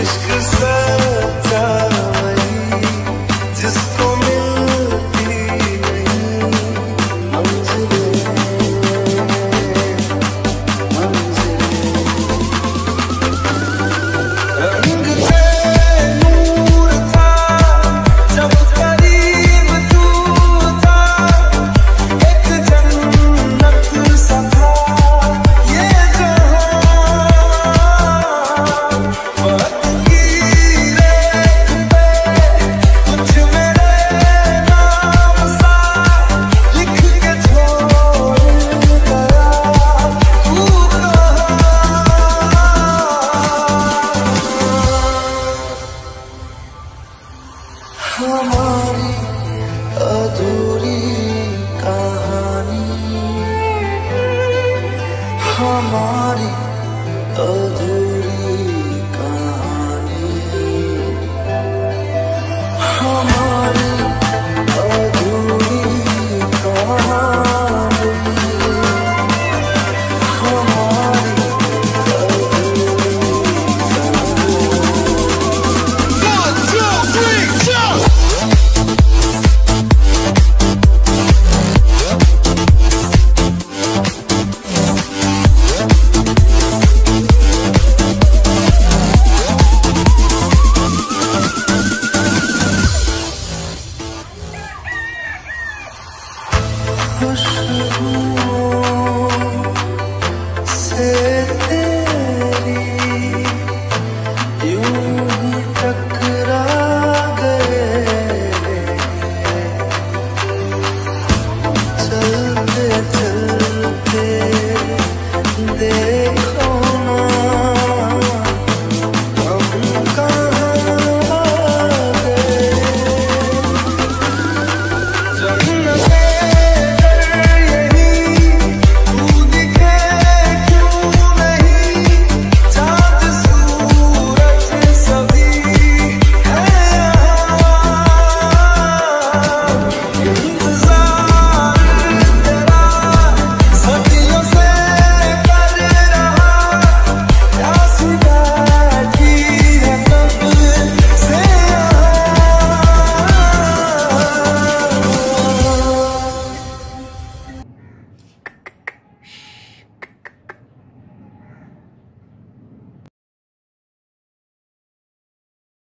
इश्क सच्चा Oh. 可是我